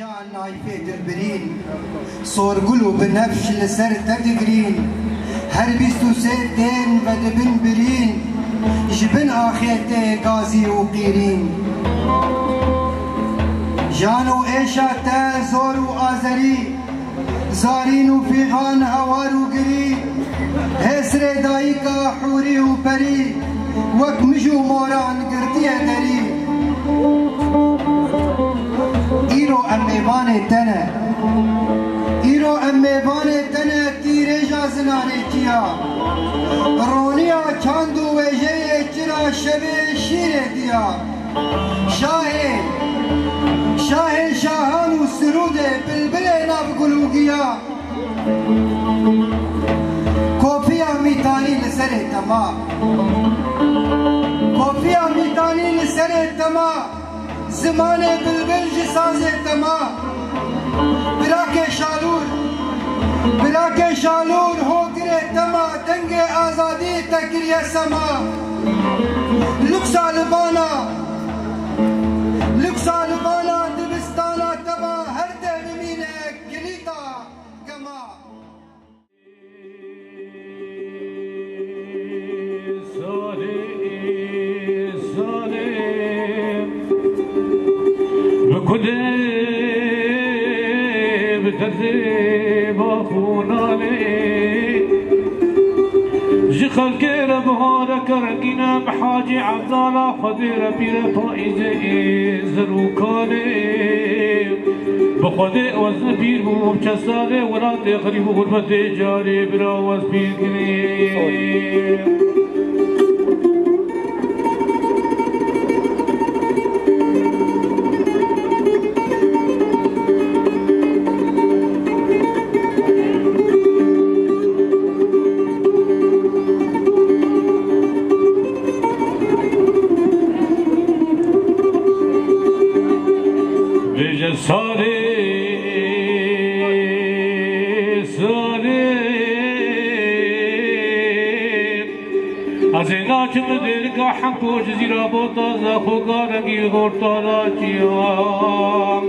جان نايفه دربرين صور قلو بنفش لسر تدقرين هر بيستو سيتين بدبن برين جبن آخيته غازي وقيرين جانو ايشا تا زور وآزري زارين وفيغان هوار وقري هسر دايكا حوري وبري وك مجو موران قرتيه دري تیره جا زنانه کیا رونیا چاندو ویجه چرا شب شیر دیا شاه شاه شاهان و سرود بلبل ناب گلوگیا کوپیا میتانی لسر تما کوپیا میتانی لسر تما زمان بلبل جی ساز تما براک شالور براک شالور ہو گرے تما تنگ آزادی تکریہ سما لکسا لبانا لکسا لبانا دبستانا تما ہر دے بمینه گلیتا گما بكده بترتيب اخوناني جي خلق ربها كرقنا بحاجي عبدالله خدير بير فائزة زروكاني بخده وزن بير بو بچساله ولاد غريب غربت جاري برا وز بير كني Vision sorry, sorry. از اینا که مدرگا هم کو جزیرا با تازه خوگا رنگی غورتالا چیام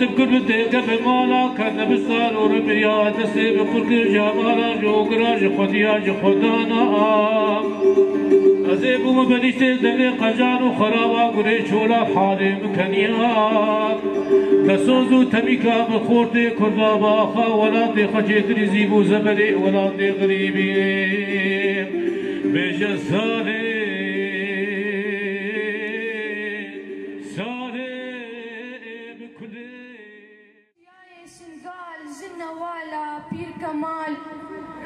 تبکر بده به مالا کنه بسار و ربیا دسته بخور کر جامالا جو گراج خودیا جو خدا نام از بوم بنیشت دل قجان و خرابا گره چولا حال مکنیا دسوز و تمیکا بخورت کردا باخا ولاد خچه تریزی بو زبری ولاد غریبی ساله ساله جنة والا بير كمال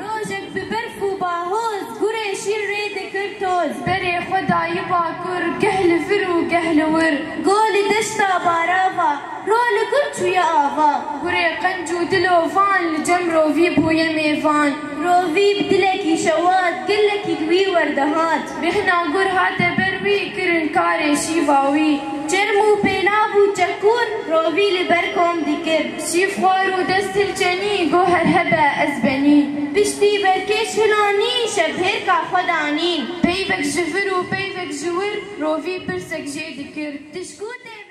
روجك ببرف وباهوز قري شير ريدك كرتوز بري خدا يبا كر كهل فرو كهل ور. قولي دشتا بارافا رول قرچو يا آفا قري قنجو فان لجمرو فيبو يمي فان رو فيب دلكي شوات قلكي قوي وردهات بهنا قر هات كرن كاري شيفاوي جرمو بينابو چكور روفي لبركم ديكر شيف خوارو دست الجني گوهر هبا ازبني بشتي بركش هلاني شبهر خدانين بيبك جفر و بيبك جور روفي برسك جي ديكر تشكوتي